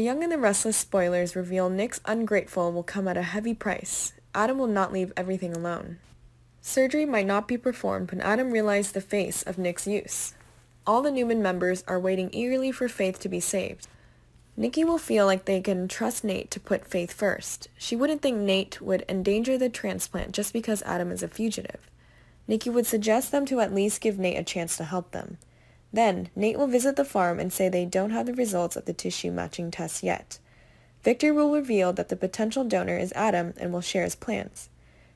Young and the Restless spoilers reveal Nick's ungrateful will come at a heavy price. Adam will not leave everything alone. Surgery might not be performed when Adam realized the face of Nick's use. All the Newman members are waiting eagerly for Faith to be saved. Nikki will feel like they can trust Nate to put Faith first. She wouldn't think Nate would endanger the transplant just because Adam is a fugitive. Nikki would suggest them to at least give Nate a chance to help them. Then, Nate will visit the farm and say they don't have the results of the tissue matching tests yet. Victor will reveal that the potential donor is Adam and will share his plans.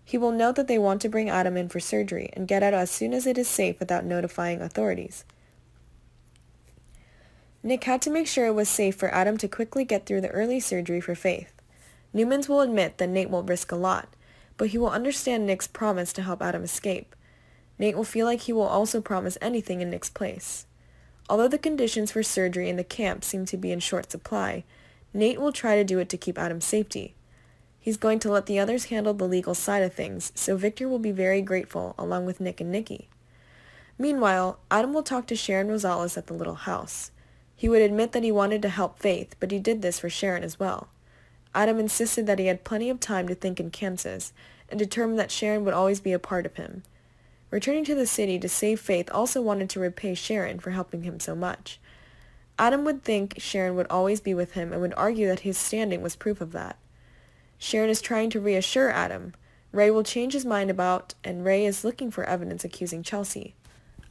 He will note that they want to bring Adam in for surgery and get out as soon as it is safe without notifying authorities. Nick had to make sure it was safe for Adam to quickly get through the early surgery for Faith. Newmans will admit that Nate will risk a lot, but he will understand Nick's promise to help Adam escape. Nate will feel like he will also promise anything in Nick's place. Although the conditions for surgery in the camp seem to be in short supply, Nate will try to do it to keep Adam's safety. He's going to let the others handle the legal side of things, so Victor will be very grateful, along with Nick and Nikki. Meanwhile, Adam will talk to Sharon Rosales at the little house. He would admit that he wanted to help Faith, but he did this for Sharon as well. Adam insisted that he had plenty of time to think in Kansas, and determined that Sharon would always be a part of him. Returning to the city to save Faith also wanted to repay Sharon for helping him so much. Adam would think Sharon would always be with him and would argue that his standing was proof of that. Sharon is trying to reassure Adam. Rey will change his mind about, and Rey is looking for evidence accusing Chelsea.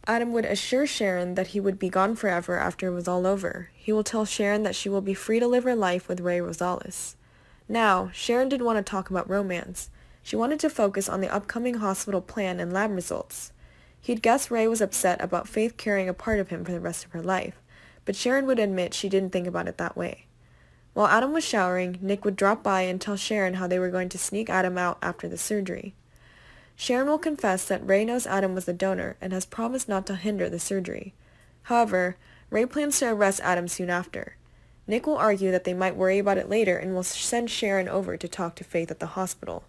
Adam would assure Sharon that he would be gone forever after it was all over. He will tell Sharon that she will be free to live her life with Rey Rosales. Now, Sharon didn't want to talk about romance. She wanted to focus on the upcoming hospital plan and lab results. He'd guessed Rey was upset about Faith carrying a part of him for the rest of her life, but Sharon would admit she didn't think about it that way. While Adam was showering, Nick would drop by and tell Sharon how they were going to sneak Adam out after the surgery. Sharon will confess that Rey knows Adam was the donor and has promised not to hinder the surgery. However, Rey plans to arrest Adam soon after. Nick will argue that they might worry about it later and will send Sharon over to talk to Faith at the hospital.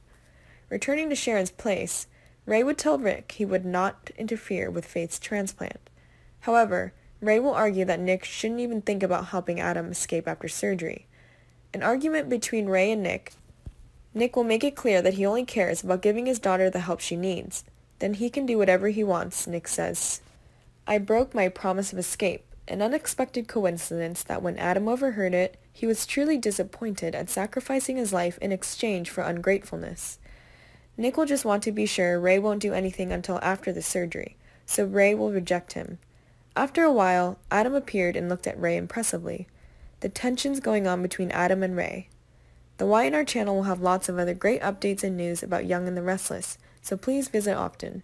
Returning to Sharon's place, Rey would tell Rick he would not interfere with Faith's transplant. However, Rey will argue that Nick shouldn't even think about helping Adam escape after surgery. An argument between Rey and Nick. Nick will make it clear that he only cares about giving his daughter the help she needs. Then he can do whatever he wants, Nick says. I broke my promise of escape, an unexpected coincidence that when Adam overheard it, he was truly disappointed at sacrificing his life in exchange for ungratefulness. Nick will just want to be sure Rey won't do anything until after the surgery, so Rey will reject him. After a while, Adam appeared and looked at Rey impressively. The tensions going on between Adam and Rey. The Y&R channel will have lots of other great updates and news about Young and the Restless, so please visit often.